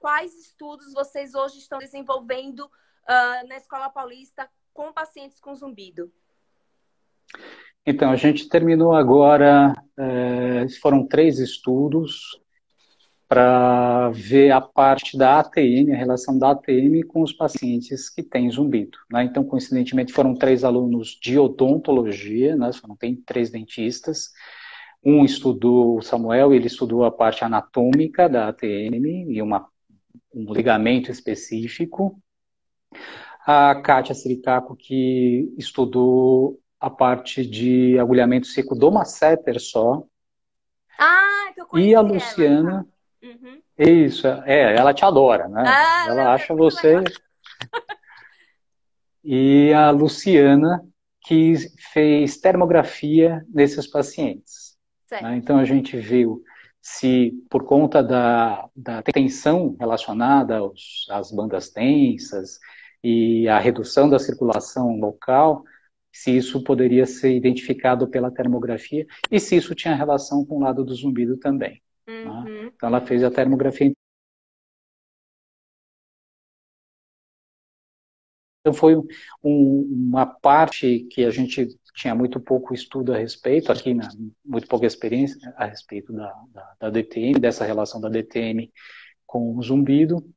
quais estudos vocês hoje estão desenvolvendo uh, na Escola Paulista com pacientes com zumbido? Então, a gente terminou agora, é, foram três estudos, para ver a parte da ATM, a relação da ATM com os pacientes que têm zumbido. Né? Então, coincidentemente, foram três alunos de odontologia, né? foram tem três dentistas. Um estudou, o Samuel, ele estudou a parte anatômica da ATM e uma, um ligamento específico. A Kátia Siricaco, que estudou a parte de agulhamento seco do masseter só. Ah, que eu E a Luciana. Ela, uhum. Isso, é, ela te adora, né? Ah, ela é acha você. E a Luciana, que fez termografia nesses pacientes. Né? Então a gente viu se por conta da, da tensão relacionada aos, às bandas tensas e a redução da circulação local, se isso poderia ser identificado pela termografia e se isso tinha relação com o lado do zumbido também. Né? Uhum. Né? Então ela fez a termografia. Então foi um, uma parte que a gente tinha muito pouco estudo a respeito, aqui na, muito pouca experiência a respeito da, da, da DTM, dessa relação da DTM com o zumbido,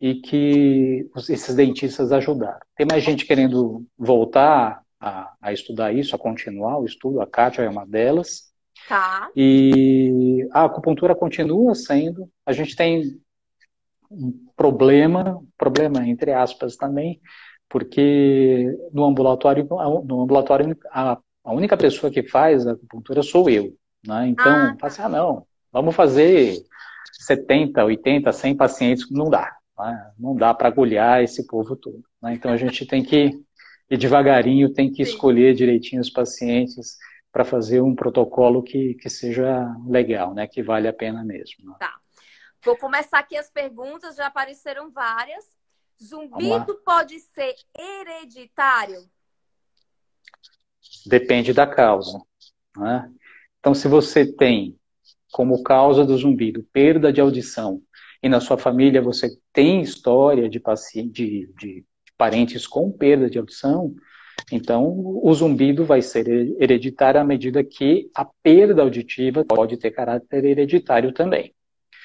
e que esses dentistas ajudaram. Tem mais gente querendo voltar a, a, estudar isso, a continuar o estudo, a Kátia é uma delas. Tá. E a acupuntura continua sendo, a gente tem um problema, problema entre aspas também, porque no ambulatório, no ambulatório a, a única pessoa que faz a acupuntura sou eu. Né? Então, ah, tá. assim, ah, não, vamos fazer 70, 80, 100 pacientes, não dá. Né? Não dá para agulhar esse povo todo. Né? Então, a gente tem que ir devagarinho, tem que escolher direitinho os pacientes para fazer um protocolo que, que seja legal, né? que vale a pena mesmo. Né? Tá. Vou começar aqui as perguntas, já apareceram várias. Zumbido pode ser hereditário? Depende da causa. Né? Então, se você tem como causa do zumbido perda de audição e na sua família você tem história de, paciente, de, de parentes com perda de audição, então o zumbido vai ser hereditário à medida que a perda auditiva pode ter caráter hereditário também.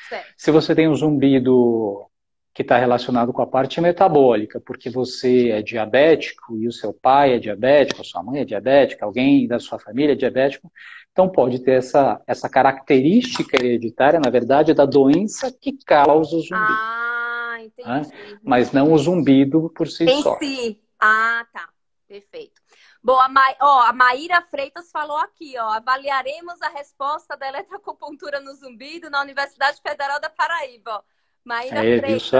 Certo. Se você tem um zumbido que está relacionado com a parte metabólica, porque você é diabético e o seu pai é diabético, a sua mãe é diabética, alguém da sua família é diabético, então pode ter essa, essa característica hereditária, na verdade, da doença que causa o zumbido. Ah, entendi. Né? Mas não o zumbido por si em só. Si. Ah, tá. Perfeito. Bom, a, Ma... ó, a Maíra Freitas falou aqui, ó, avaliaremos a resposta da eletroacupuntura no zumbido na Universidade Federal da Paraíba. Ó. Maíra é Freitas. Isso,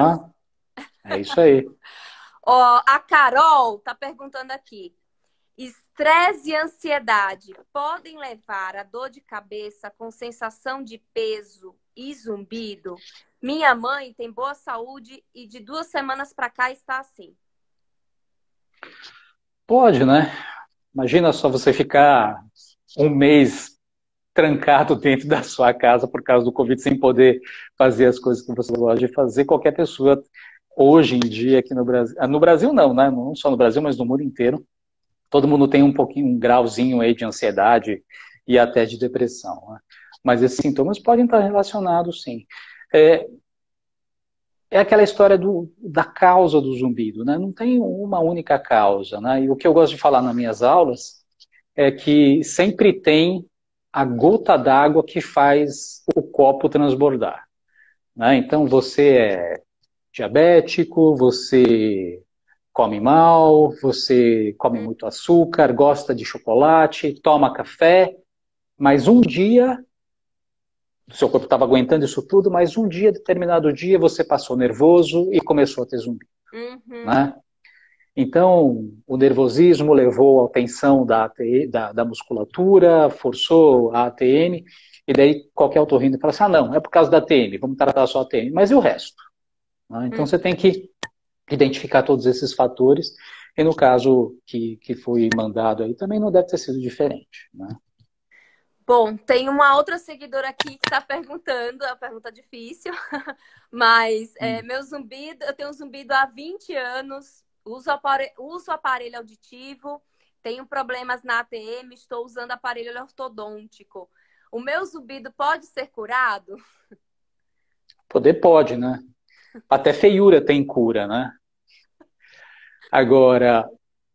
é isso aí. Ó, a Carol tá perguntando aqui. Estresse e ansiedade podem levar a dor de cabeça com sensação de peso e zumbido? Minha mãe tem boa saúde e de duas semanas para cá está assim. Pode, né? Imagina só você ficar um mês trancado dentro da sua casa por causa do Covid, sem poder fazer as coisas que você gosta de fazer. Qualquer pessoa, hoje em dia, aqui no Brasil, no Brasil não, né? Não só no Brasil, mas no mundo inteiro, todo mundo tem um pouquinho, um grauzinho aí de ansiedade e até de depressão. Né? Mas esses sintomas podem estar relacionados, sim. É, é aquela história do, da causa do zumbido, né? Não tem uma única causa, né? E o que eu gosto de falar nas minhas aulas é que sempre tem a gota d'água que faz o copo transbordar. Né? Então, você é diabético, você come mal, você come muito açúcar, gosta de chocolate, toma café, mas um dia, seu corpo estava aguentando isso tudo, mas um dia, determinado dia, você passou nervoso e começou a ter zumbi. Uhum. Né? Então, o nervosismo levou à tensão da, AT, da, da, musculatura, forçou a ATM, e daí qualquer otorrino fala assim, ah, não, é por causa da ATM, vamos tratar só a ATM. Mas e o resto? Né? Então, hum. você tem que identificar todos esses fatores, e no caso que, que foi mandado aí, também não deve ter sido diferente. Né? Bom, tem uma outra seguidora aqui que está perguntando, é uma pergunta difícil, mas é, hum. meu zumbido, eu tenho um zumbido há 20 anos, uso aparelho, uso aparelho auditivo, tenho problemas na ATM, estou usando aparelho ortodôntico. O meu zumbido pode ser curado? Poder pode, né? Até feiura tem cura, né? Agora,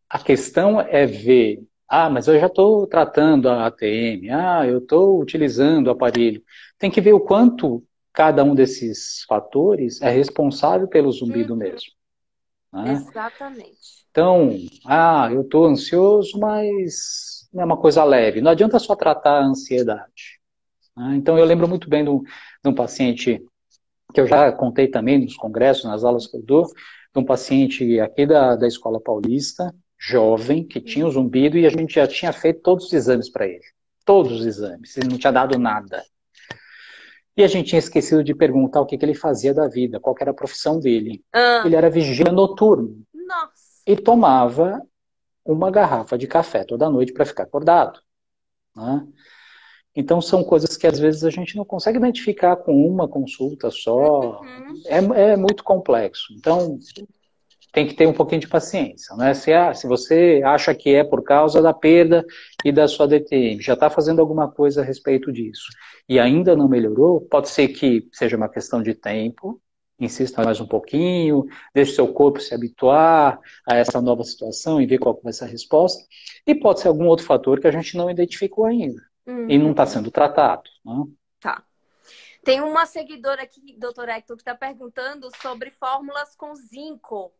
a questão é ver, ah, mas eu já estou tratando a ATM, ah, eu estou utilizando o aparelho. Tem que ver o quanto cada um desses fatores é responsável pelo zumbido uhum. mesmo. Né? Exatamente. Então, ah, eu estou ansioso, mas é uma coisa leve. Não adianta só tratar a ansiedade. Né? Então, eu lembro muito bem de um, de um paciente que eu já contei também nos congressos, nas aulas que eu dou, de um paciente aqui da, da Escola Paulista, jovem, que tinha o zumbido e a gente já tinha feito todos os exames para ele. Todos os exames. Ele não tinha dado nada. E a gente tinha esquecido de perguntar o que, que ele fazia da vida, qual era a profissão dele. Ah. Ele era vigia noturno. Nossa. E tomava uma garrafa de café toda noite para ficar acordado. Né? Então são coisas que às vezes a gente não consegue identificar com uma consulta só. Uhum. É, é, muito complexo. Então tem que ter um pouquinho de paciência. Né? Se, ah, se você acha que é por causa da perda e da sua DTM, já está fazendo alguma coisa a respeito disso e ainda não melhorou, pode ser que seja uma questão de tempo, insista mais um pouquinho, deixe seu corpo se habituar a essa nova situação e ver qual vai ser a resposta. E pode ser algum outro fator que a gente não identificou ainda uhum. e não está sendo tratado. Né? Tá. Tem uma seguidora aqui, doutor Hector, que está perguntando sobre fórmulas com zinco.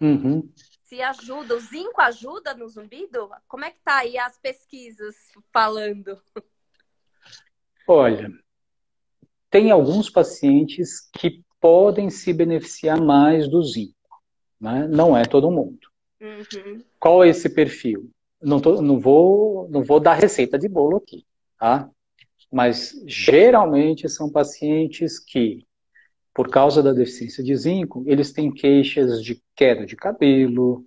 Uhum. Se ajuda, o zinco ajuda no zumbido? Como é que tá aí as pesquisas falando? Olha, tem alguns pacientes que podem se beneficiar mais do zinco, né? Não é todo mundo. Uhum. Qual é esse perfil? Não, tô, não, vou, não vou dar receita de bolo aqui, tá? Mas geralmente são pacientes que por causa da deficiência de zinco, eles têm queixas de queda de cabelo,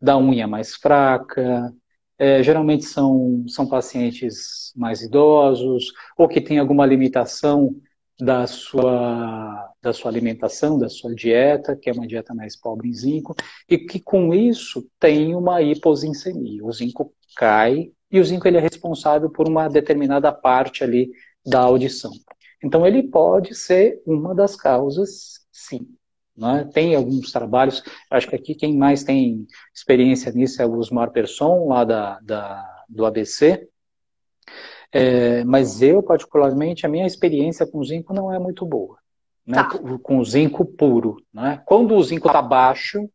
da unha mais fraca, é, geralmente são, são pacientes mais idosos, ou que têm alguma limitação da sua, da sua alimentação, da sua dieta, que é uma dieta mais pobre em zinco, e que com isso tem uma hipozinsemia. O zinco cai e o zinco ele é responsável por uma determinada parte ali da audição. Então, ele pode ser uma das causas, sim. É? Tem alguns trabalhos, acho que aqui quem mais tem experiência nisso é o Osmar Persson, lá da, da do ABC. É, mas eu, particularmente, a minha experiência com zinco não é muito boa. Né? Tá. Com zinco puro. Né? Quando o zinco está baixo,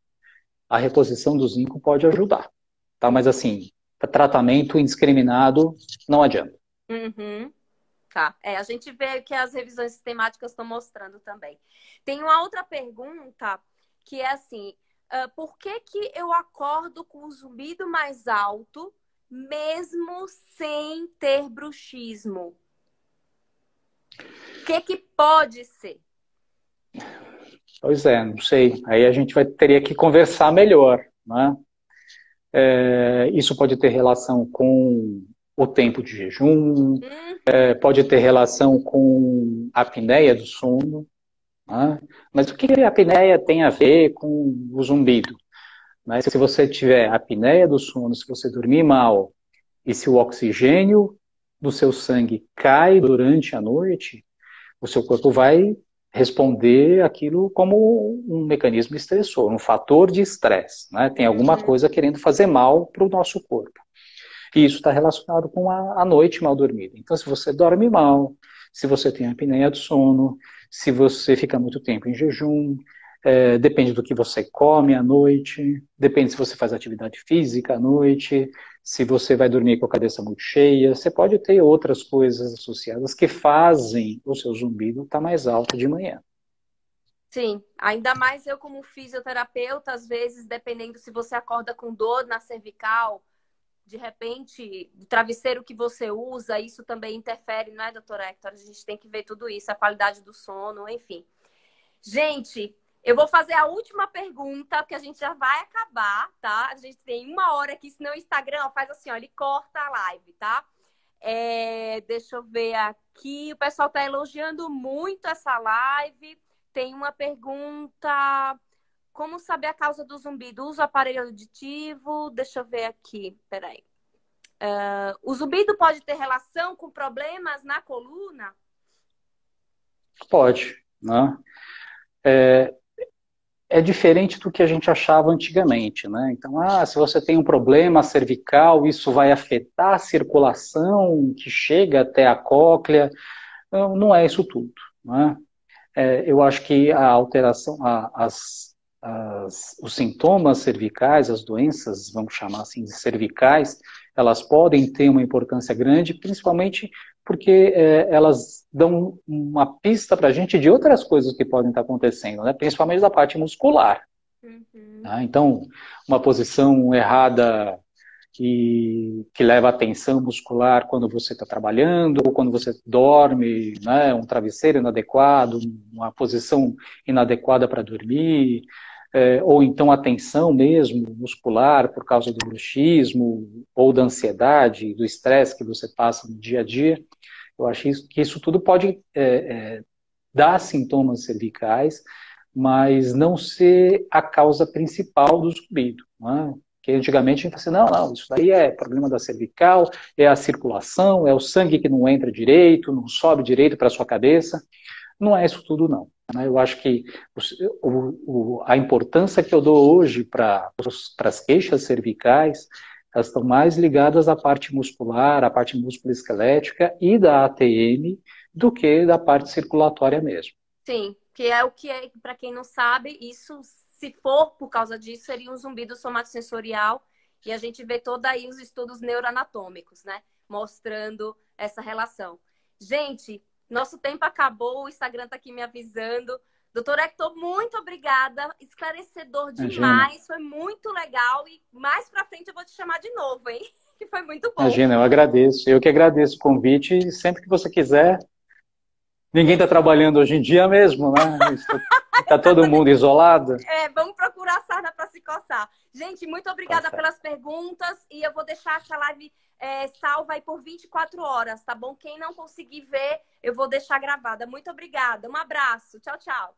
a reposição do zinco pode ajudar. Tá? Mas assim, tratamento indiscriminado não adianta. Uhum. Tá. É, a gente vê que as revisões sistemáticas estão mostrando também. Tem uma outra pergunta que é assim: uh, por que, que eu acordo com o zumbido mais alto, mesmo sem ter bruxismo? O que, que pode ser? Pois é, não sei. Aí a gente vai teria que conversar melhor, né? É, isso pode ter relação com o tempo de jejum, uhum. é, pode ter relação com a apneia do sono. Né? Mas o que a apneia tem a ver com o zumbido? Mas se você tiver apneia do sono, se você dormir mal, e se o oxigênio do seu sangue cai durante a noite, o seu corpo vai responder aquilo como um mecanismo estressor, um fator de estresse. Né? Tem alguma uhum. coisa querendo fazer mal para o nosso corpo. E isso está relacionado com a, a noite mal dormida. Então, se você dorme mal, se você tem apneia do sono, se você fica muito tempo em jejum, é, depende do que você come à noite, depende se você faz atividade física à noite, se você vai dormir com a cabeça muito cheia, você pode ter outras coisas associadas que fazem o seu zumbido estar tá mais alto de manhã. Sim, ainda mais eu como fisioterapeuta, às vezes, dependendo se você acorda com dor na cervical, de repente, o travesseiro que você usa, isso também interfere, não é, doutor Hector? A gente tem que ver tudo isso, a qualidade do sono, enfim. Gente, eu vou fazer a última pergunta, porque a gente já vai acabar, tá? A gente tem uma hora aqui, senão o Instagram faz assim, ó, ele corta a live, tá? É, deixa eu ver aqui. O pessoal tá elogiando muito essa live. Tem uma pergunta como saber a causa do zumbido? Usa o aparelho auditivo? Deixa eu ver aqui. Peraí. Uh, o zumbido pode ter relação com problemas na coluna? Pode. Né? É, é diferente do que a gente achava antigamente, né? Então, ah, se você tem um problema cervical, isso vai afetar a circulação que chega até a cóclea. Não, não é isso tudo, né? É, eu acho que a alteração, a, as as, os sintomas cervicais, as doenças, vamos chamar assim, de cervicais, elas podem ter uma importância grande, principalmente porque é, elas dão uma pista para a gente de outras coisas que podem estar acontecendo, né? principalmente da parte muscular. Uhum. Tá? Então, uma posição errada que, que leva a tensão muscular quando você está trabalhando, ou quando você dorme, né? um travesseiro inadequado, uma posição inadequada para dormir, é, ou então a tensão mesmo muscular por causa do bruxismo, ou da ansiedade, do estresse que você passa no dia a dia. Eu acho que isso tudo pode é, é, dar sintomas cervicais, mas não ser a causa principal do zumbido. Né? Que antigamente a gente falava assim, não, não, isso daí é problema da cervical, é a circulação, é o sangue que não entra direito, não sobe direito para a sua cabeça. Não é isso tudo, não. Né? Eu acho que o, o, a importância que eu dou hoje para as queixas cervicais, elas estão mais ligadas à parte muscular, à parte musculoesquelética e da ATM do que da parte circulatória mesmo. Sim, que é o que é, para quem não sabe, isso, se for por causa disso, seria um zumbido somatosensorial, e a gente vê todos aí os estudos neuroanatômicos, né? Mostrando essa relação. Gente, nosso tempo acabou, o Instagram está aqui me avisando. Doutor Hector, muito obrigada. Esclarecedor demais, Imagina. foi muito legal. E mais para frente eu vou te chamar de novo, hein? Que foi muito bom. Imagina, eu agradeço. Eu que agradeço o convite. Sempre que você quiser. Ninguém está trabalhando hoje em dia mesmo, né? Está todo mundo isolado. É, vamos procurar sarna para se coçar. Gente, muito obrigada tá pelas perguntas. E eu vou deixar essa live é, salva aí por 24 horas, tá bom? Quem não conseguir ver, eu vou deixar gravada. Muito obrigada. Um abraço. Tchau, tchau.